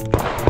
you